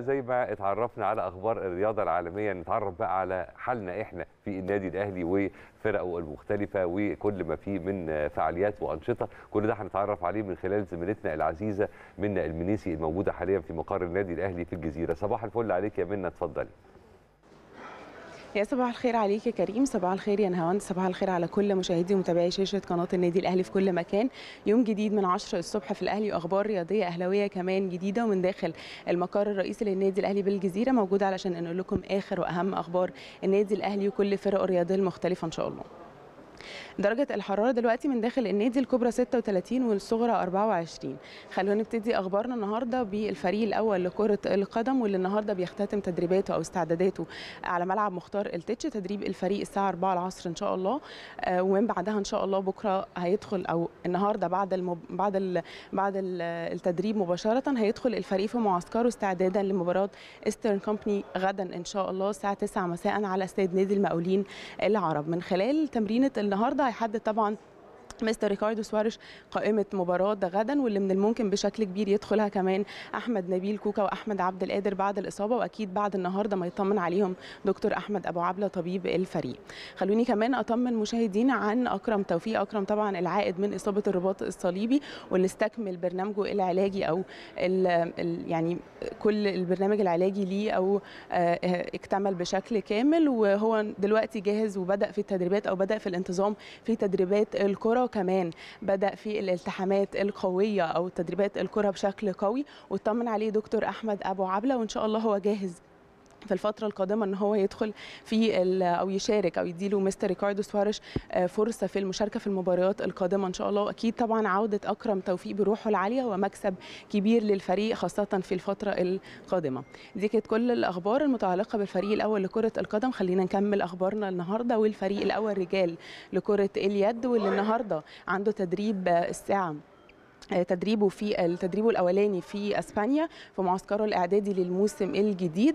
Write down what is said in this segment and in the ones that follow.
زي ما اتعرفنا على أخبار الرياضة العالمية نتعرف بقى على حالنا إحنا في النادي الأهلي وفرقه المختلفة وكل ما فيه من فعاليات وأنشطة. كل ده هنتعرف عليه من خلال زميلتنا العزيزة منى المنيسي الموجودة حاليا في مقر النادي الأهلي في الجزيرة. صباح الفل عليك يا منى اتفضلي. يا صباح الخير عليك يا كريم صباح الخير يا نهاوند صباح الخير على كل مشاهدي ومتابعي شاشة قناة النادي الأهلي في كل مكان. يوم جديد من 10 الصبح في الأهلي وأخبار رياضية أهلاوية كمان جديدة. ومن داخل المقر الرئيسي للنادي الأهلي بالجزيرة موجوده علشان انقل لكم آخر وأهم أخبار النادي الأهلي وكل فرقه الرياضية المختلفة إن شاء الله. درجة الحرارة دلوقتي من داخل النادي الكبرى 36 والصغرى 24 خلونا نبتدي أخبارنا النهاردة بالفريق الأول لكرة القدم واللي النهاردة بيختتم تدريباته أو استعداداته على ملعب مختار التتش. تدريب الفريق الساعة 4 العصر إن شاء الله. آه ومن بعدها إن شاء الله بكرة هيدخل أو النهاردة بعد المب... بعد ال... بعد ال... التدريب مباشرة هيدخل الفريق في معسكره استعدادا لمباراة ايسترن كومباني غدا إن شاء الله الساعة 9 مساء على استاد نادي المقاولين العرب. من خلال تمرينة النهارده هيحدد طبعا مستر ريكاردو سوارش قائمة مباراة غدا واللي من الممكن بشكل كبير يدخلها كمان أحمد نبيل كوكا وأحمد عبد القادر بعد الإصابة وأكيد بعد النهاردة ما يطمن عليهم دكتور أحمد أبو عبلة طبيب الفريق. خلوني كمان أطمن مشاهدينا عن أكرم توفيق. أكرم طبعا العائد من إصابة الرباط الصليبي واللي استكمل برنامجه العلاجي أو ال ال يعني كل البرنامج العلاجي ليه أو اكتمل بشكل كامل. وهو دلوقتي جاهز وبدأ في التدريبات أو بدأ في الانتظام في تدريبات الكرة. وكمان بدأ في الالتحامات القوية أو تدريبات الكرة بشكل قوي واطمن عليه دكتور أحمد أبو عبلة وإن شاء الله هو جاهز. في الفترة القادمة إن هو يدخل في أو يشارك أو يديله مستر ريكاردو سوارش فرصة في المشاركة في المباريات القادمة إن شاء الله. واكيد طبعا عودة أكرم توفيق بروحه العالية ومكسب كبير للفريق خاصة في الفترة القادمة. دي كانت كل الأخبار المتعلقة بالفريق الأول لكرة القدم. خلينا نكمل أخبارنا النهاردة والفريق الأول رجال لكرة اليد واللي النهاردة عنده تدريب الساعة تدريبه في التدريب الأولاني في أسبانيا في معسكره الإعدادي للموسم الجديد.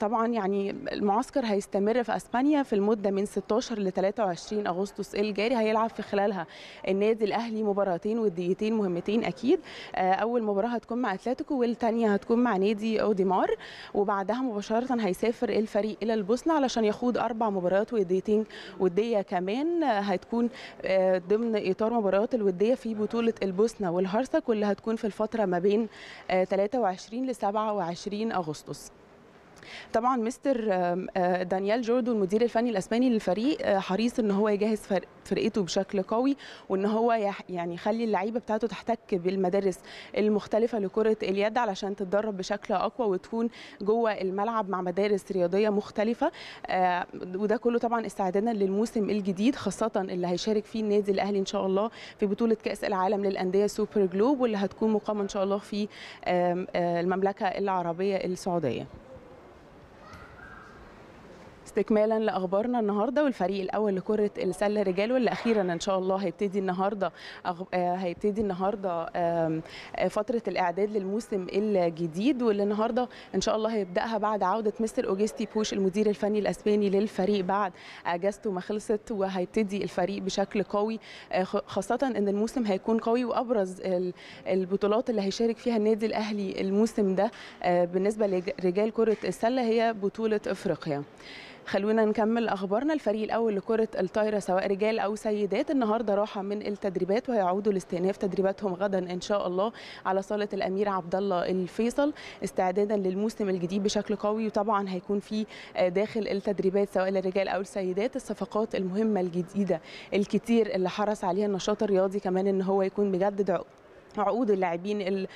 طبعا يعني المعسكر هيستمر في أسبانيا في المدة من 16 ل 23 أغسطس الجاري. هيلعب في خلالها النادي الأهلي مباراتين وديتين مهمتين أكيد. أول مباراة هتكون مع أتلتيكو والثانيه هتكون مع نادي أوديمار. وبعدها مباشرة هيسافر الفريق إلى البوسنة علشان يخوض أربع مباريات وديتين ودية كمان. هتكون ضمن إطار مباريات الودية في بطولة البوسنة والهرسك واللي هتكون في الفترة ما بين 23 ل 27 أغسطس. طبعا مستر دانيال جوردو المدير الفني الأسباني للفريق حريص إن هو يجهز فرقته بشكل قوي وإن هو يعني يخلي اللعيبة بتاعته تحتك بالمدارس المختلفة لكرة اليد علشان تتدرب بشكل أقوى وتكون جوه الملعب مع مدارس رياضية مختلفة. وده كله طبعا استعدادا للموسم الجديد خاصة اللي هيشارك فيه النادي الأهلي إن شاء الله في بطولة كأس العالم للأندية سوبر جلوب واللي هتكون مقامه إن شاء الله في المملكة العربية السعودية. استكمالا لأخبارنا النهارده والفريق الأول لكرة السلة رجال واللي أخيرا إن شاء الله هيبتدي النهارده أغ... هيبتدي النهارده فترة الإعداد للموسم الجديد واللي النهارده إن شاء الله هيبدأها بعد عودة مستر أوجستي بوش المدير الفني الأسباني للفريق بعد أجازته ما خلصت وهيبتدي الفريق بشكل قوي خاصة إن الموسم هيكون قوي وأبرز البطولات اللي هيشارك فيها النادي الأهلي الموسم ده بالنسبة لرجال كرة السلة هي بطولة إفريقيا. خلونا نكمل أخبارنا. الفريق الأول لكرة الطايرة سواء رجال أو سيدات النهارده راحة من التدريبات وهيعودوا لاستئناف تدريباتهم غدا إن شاء الله على صالة الأمير عبد الله الفيصل. استعدادا للموسم الجديد بشكل قوي وطبعا هيكون في داخل التدريبات سواء للرجال أو السيدات الصفقات المهمة الجديدة الكتير اللي حرص عليها النشاط الرياضي كمان إن هو يكون بيجدد عقود اللاعبين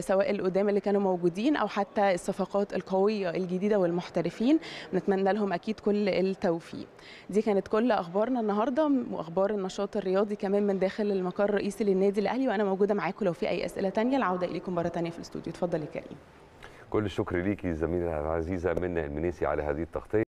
سواء القدام اللي كانوا موجودين أو حتى الصفقات القوية الجديدة والمحترفين. نتمنى لهم أكيد كل التوفيق. دي كانت كل أخبارنا النهارده وأخبار النشاط الرياضي كمان من داخل المقر الرئيسي للنادي الأهلي. وأنا موجودة معاكم لو في أي أسئلة ثانية العودة إليكم مرة ثانية في الاستوديو. اتفضل يا كريم. كل الشكر ليكي زميلة العزيزه منى المنيسي على هذه التغطية.